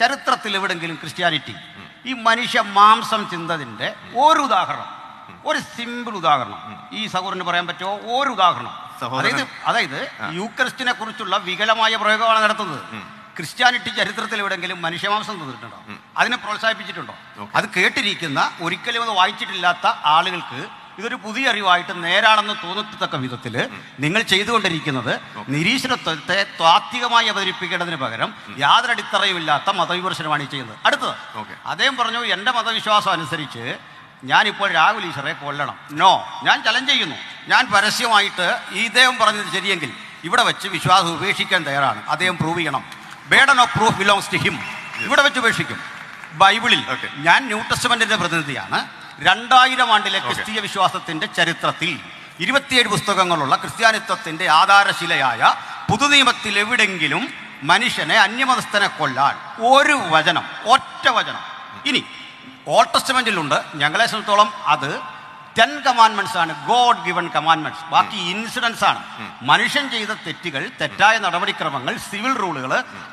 ചരിത്രത്തിൽ എവിടെങ്കിലും ക്രിസ്ത്യാനിറ്റി? ഈ മനുഷ്യ മാംസം ചിന്തതിന്റെ ഒരു ഉദാഹരണം. ഒരു സിമ്പിൾ ഉദാഹരണം. ഈ സഹോദരന് പറയാൻ പറ്റുമോ? ഒരു ഉദാഹരണം. അതായത് അതായത് യൂക്രിസ്റ്റിനെ കുറിച്ചുള്ള വികലമായ പ്രയോഗമാണ് നടത്തുന്നത്. ക്രിസ്ത്യാനിറ്റി ചരിത്രത്തിൽ എവിടെങ്കിലും മനുഷ്യമാംസം തന്നിട്ടുണ്ടോ? അതിനെ പ്രോത്സാഹിപ്പിച്ചിട്ടുണ്ടോ? അത് കേട്ടിരിക്കുന്ന ഒരിക്കലും അത് വായിച്ചിട്ടില്ലാത്ത ആളുകൾക്ക് ഇതൊരു പുതിയ അറിവായിട്ട് നേരാണെന്ന് തോന്നത്തക്ക വിധത്തിൽ നിങ്ങൾ ചെയ്തുകൊണ്ടിരിക്കുന്നത് നിരീശ്വരത്വത്തെ താത്വികമായി അവതരിപ്പിക്കേണ്ടതിന് പകരം യാതൊരു അടിത്തറയുമില്ലാത്ത മതവിമർശനമാണ് ഈ ചെയ്യുന്നത്. അടുത്തത്. അദ്ദേഹം പറഞ്ഞു എന്റെ മതവിശ്വാസം അനുസരിച്ച് ഞാനിപ്പോൾ രാഹുൽ ഈശ്വറെ കൊല്ലണം. നോ ഞാൻ ചലഞ്ച് ചെയ്യുന്നു. ഞാൻ പരസ്യമായിട്ട് ഈ ഇദ്ദേഹം പറഞ്ഞത് ശരിയെങ്കിൽ ഇവിടെ വെച്ച് വിശ്വാസം ഉപേക്ഷിക്കാൻ തയ്യാറാണ്. അദ്ദേഹം പ്രൂവ് ചെയ്യണം. Burden of proof belongs to him ഇവിടെ വെച്ച് ഉപേക്ഷിക്കും. ബൈബിളിൽ ഞാൻ ന്യൂ ടെസ്റ്റ്മെന്റിന്റെ പ്രതിനിധിയാണ്. രണ്ടായിരം ആണ്ടിലെ ക്രിസ്തീയ വിശ്വാസത്തിന്റെ ചരിത്രത്തിൽ ഇരുപത്തിയേഴ് പുസ്തകങ്ങളുള്ള ക്രിസ്ത്യാനിത്വത്തിന്റെ ആധാരശിലയായ പുതുനിയമത്തിൽ എവിടെങ്കിലും മനുഷ്യനെ അന്യമതസ്ഥനെ കൊല്ലാൻ ഒരു വചനം ഒറ്റ വചനം. ഇനി ഓൾഡ് ടെസ്റ്റമെന്റിലുണ്ട് ഞങ്ങളെ സംബന്ധിച്ചോളം അത് ടെൻ കമാൻമെന്റ്സ് ആണ് ഗോഡ് ഗിവൺ കമാൻമെന്റ്സ് ബാക്കി ഇൻസിഡൻസ് ആണ്. മനുഷ്യൻ ചെയ്ത തെറ്റുകൾ തെറ്റായ നടപടിക്രമങ്ങൾ സിവിൽ റൂളുകൾ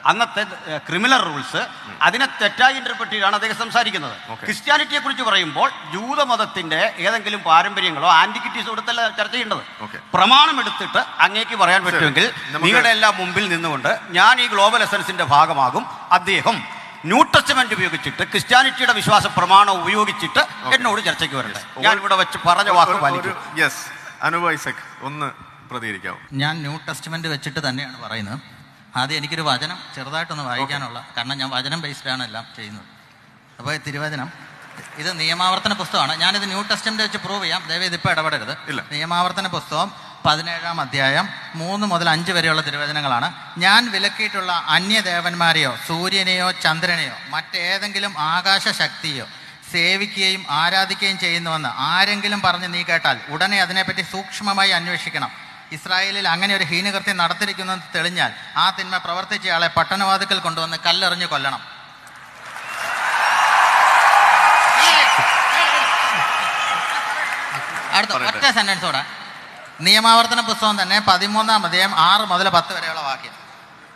അന്നത്തെ ക്രിമിനൽ റൂൾസ് അതിനെ തെറ്റായി ഇന്റർപ്രറ്റ് ചെയ്താണ് അദ്ദേഹം സംസാരിക്കുന്നത്. ക്രിസ്ത്യാനിറ്റിയെ കുറിച്ച് പറയുമ്പോൾ ജൂതമതത്തിന്റെ ഏതെങ്കിലും പാരമ്പര്യങ്ങളോ ആന്റിക്വിറ്റീസ് എടുത്തല്ല ചർച്ച ചെയ്യേണ്ടത്. പ്രമാണം എടുത്തിട്ട് അങ്ങേക്ക് പറയാൻ പറ്റുമെങ്കിൽ നിങ്ങളുടെ എല്ലാം മുമ്പിൽ നിന്നുകൊണ്ട് ഞാൻ ഈ ഗ്ലോബൽ എസൻസിന്റെ ഭാഗമാകും. അദ്ദേഹം ന്യൂ ടെസ്റ്റ്മെന്റ് ഉപയോഗിച്ചിട്ട് ക്രിസ്ത്യാനിറ്റിയുടെ വിശ്വാസ പ്രമാണം ഉപയോഗിച്ചിട്ട് എന്നോട് ചർച്ചയ്ക്ക് വരട്ടെ. ഞാൻ ഇവിടെ വെച്ച് പറഞ്ഞ വാക്ക് പാലിക്കും. യെസ് ഐസക് ഒന്ന് പ്രതികരിക്കാവും. ഞാൻ ന്യൂ ടെസ്റ്റ്മെന്റ് വെച്ചിട്ട് തന്നെയാണ് പറയുന്നത്. ആദ്യം എനിക്കൊരു വചനം ചെറുതായിട്ടൊന്ന് വായിക്കാനുള്ള കാരണം ഞാൻ വചനം ബേസ്ഡാണ് എല്ലാം ചെയ്യുന്നത്. അപ്പോൾ ഈ തിരുവചനം ഇത് നിയമാവർത്തന പുസ്തകമാണ്. ഞാനിത് ന്യൂ ടെസ്റ്റ്മെന്റ് വെച്ച് പ്രൂവ് ചെയ്യാം. ദയവേത് ഇപ്പോൾ ഇടപെടരുത്. ഇല്ല. നിയമാവർത്തന പുസ്തകം പതിനേഴാം അധ്യായം മൂന്ന് മുതൽ അഞ്ച് വരെയുള്ള തിരുവചനങ്ങളാണ്. ഞാൻ വിലക്കിയിട്ടുള്ള അന്യദേവന്മാരെയോ സൂര്യനെയോ ചന്ദ്രനെയോ മറ്റേതെങ്കിലും ആകാശ ശക്തിയോ സേവിക്കുകയും ആരാധിക്കുകയും ചെയ്യുന്നുവെന്ന് ആരെങ്കിലും പറഞ്ഞ് നീ കേട്ടാൽ ഉടനെ അതിനെപ്പറ്റി സൂക്ഷ്മമായി അന്വേഷിക്കണം. ഇസ്രായേലിൽ അങ്ങനെ ഒരു ഹീനകൃത്യം നടത്തിയിരിക്കുന്നത് തെളിഞ്ഞാൽ ആ തിന്മ പ്രവർത്തിച്ചയാളെ പട്ടണവാതിക്കൽ കൊണ്ടുവന്ന് കല്ലെറിഞ്ഞ് കൊല്ലണം. അടുത്ത ഒറ്റ സെന്റൻസോടെ നിയമാവർത്തന പുസ്തകം തന്നെ പതിമൂന്നാം അധ്യായം ആറ് മുതൽ പത്ത് വരെയുള്ള വാക്യം.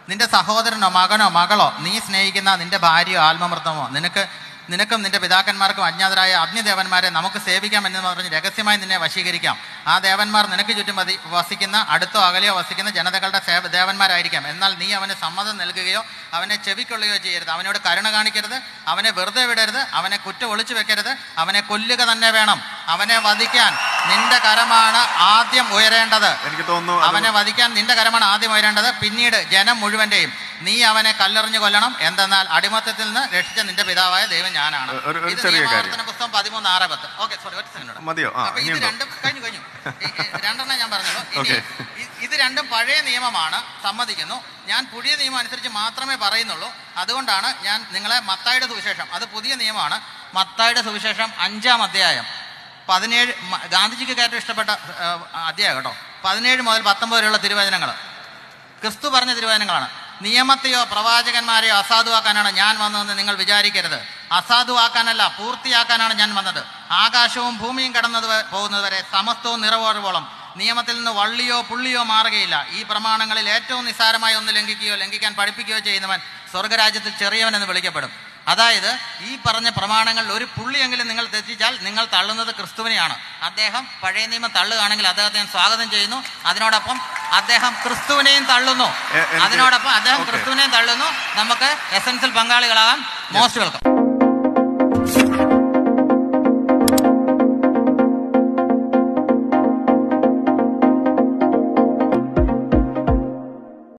നിന്റെ സഹോദരനോ മകനോ മകളോ നീ സ്നേഹിക്കുന്ന നിന്റെ ഭാര്യയോ ആത്മമൃത്തമോ നിനക്ക് നിനക്കും നിന്റെ പിതാക്കന്മാർക്കും അജ്ഞാതരായ അഗ്നിദേവന്മാരെ നമുക്ക് സേവിക്കാം എന്ന് പറഞ്ഞ് രഹസ്യമായി നിന്നെ വശീകരിക്കാം. ആ ദേവന്മാർ നിനക്ക് ചുറ്റും വതി വസിക്കുന്ന അടുത്തോ അകലെയോ വസിക്കുന്ന ജനതകളുടെ സേവ ദേവന്മാരായിരിക്കാം. എന്നാൽ നീ അവന് സമ്മതം നൽകുകയോ അവനെ ചെവിക്കൊള്ളുകയോ ചെയ്യരുത്. അവനോട് കരുണ കാണിക്കരുത്. അവനെ വെറുതെ വിടരുത്. അവനെ കുറ്റം ഒളിച്ചു വെക്കരുത്. അവനെ കൊല്ലുക തന്നെ വേണം. അവനെ വധിക്കാൻ നിന്റെ കരമാണ് ആദ്യം ഉയരേണ്ടത്. എനിക്ക് തോന്നുന്നു അവനെ വധിക്കാൻ നിന്റെ കരമാണ് ആദ്യം ഉയരേണ്ടത്. പിന്നീട് ജനം മുഴുവന്റെയും നീ അവനെ കല്ലെറിഞ്ഞു കൊല്ലണം. എന്തെന്നാൽ അടിമത്തത്തിൽ നിന്ന് രക്ഷിച്ച നിന്റെ പിതാവായ ദൈവം ഞാനാണ്. പുസ്തകം പതിമൂന്ന് ആറ് പത്ത്. ഓക്കെ സോറി ഒരു സെക്കൻഡ് അപ്പൊ ഇത് രണ്ടും കഴിഞ്ഞു കഴിഞ്ഞു. രണ്ടെണ്ണം ഞാൻ പറഞ്ഞല്ലോ. ഇത് രണ്ടും പഴയ നിയമമാണ് സമ്മതിക്കുന്നു. ഞാൻ പുതിയ നിയമം അനുസരിച്ച് മാത്രമേ പറയുന്നുള്ളൂ. അതുകൊണ്ടാണ് ഞാൻ നിങ്ങളെ മത്തായുടെ സുവിശേഷം അത് പുതിയ നിയമമാണ് മത്തായുടെ സുവിശേഷം അഞ്ചാം അധ്യായം. പതിനേഴ് ഗാന്ധിജിക്ക് ഏറ്റവും ഇഷ്ടപ്പെട്ട അധ്യായം കേട്ടോ. പതിനേഴ് മുതൽ പത്തൊമ്പത് വരെയുള്ള തിരുവചനങ്ങൾ ക്രിസ്തു പറഞ്ഞ തിരുവചനങ്ങളാണ്. നിയമത്തെയോ പ്രവാചകന്മാരെയോ അസാധുവാക്കാനാണ് ഞാൻ വന്നതെന്ന് നിങ്ങൾ വിചാരിക്കരുത്. അസാധുവാക്കാനല്ല പൂർത്തിയാക്കാനാണ് ഞാൻ വന്നത്. ആകാശവും ഭൂമിയും കടന്നത് പോകുന്നതുവരെ വരെ സമസ്തവും നിറവോടുവോളം നിയമത്തിൽ നിന്ന് വള്ളിയോ പുള്ളിയോ മാറുകയില്ല. ഈ പ്രമാണങ്ങളിൽ ഏറ്റവും നിസ്സാരമായി ഒന്ന് ലംഘിക്കുകയോ ലംഘിക്കാൻ പഠിപ്പിക്കുകയോ ചെയ്യുന്നവൻ സ്വർഗരാജ്യത്തിൽ ചെറിയവൻ എന്ന് വിളിക്കപ്പെടും. അതായത് ഈ പറഞ്ഞ പ്രമാണങ്ങളിൽ ഒരു പുള്ളിയെങ്കിലും നിങ്ങൾ തെറ്റിച്ചാൽ നിങ്ങൾ തള്ളുന്നത് ക്രിസ്തുവിനെയാണ്. അദ്ദേഹം പഴയ നിയമം തള്ളുകയാണെങ്കിൽ അദ്ദേഹത്തെ ഞാൻ സ്വാഗതം ചെയ്യുന്നു. അതിനോടൊപ്പം അദ്ദേഹം ക്രിസ്തുവിനെയും തള്ളുന്നു. അതിനോടൊപ്പം അദ്ദേഹം. ക്രിസ്തുവിനെയും തള്ളുന്നു. നമുക്ക് എസൻസിൽ പങ്കാളികളാകാം. Most welcome.